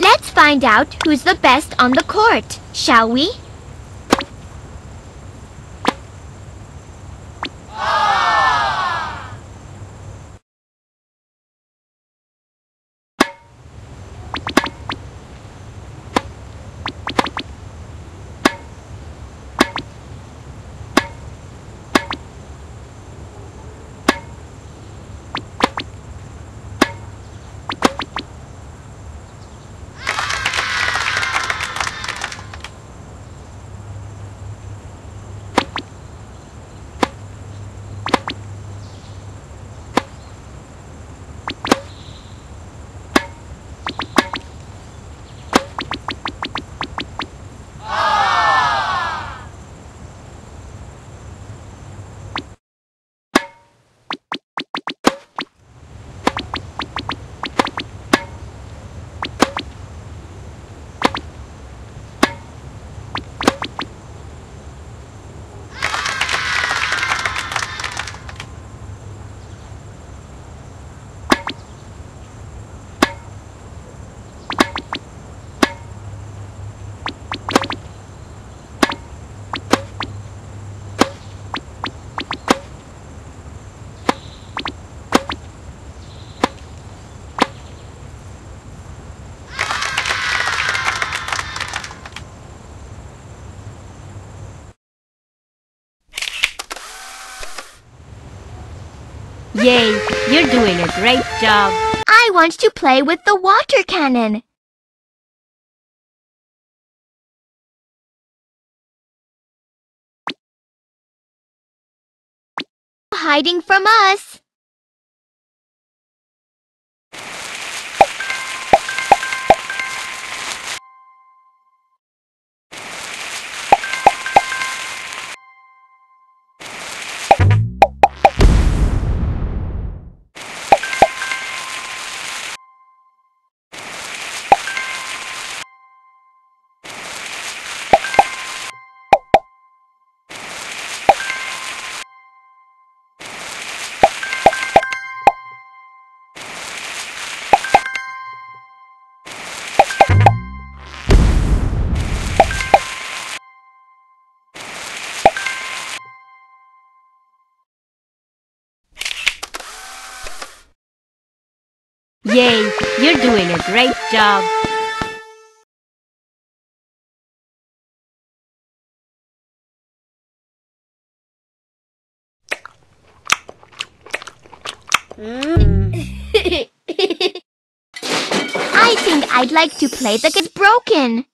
Let's find out who's the best on the court, shall we? Yay, you're doing a great job. I want to play with the water cannon. Hiding from us. Yay, you're doing a great job. Mm. I think I'd like to play the It's broken.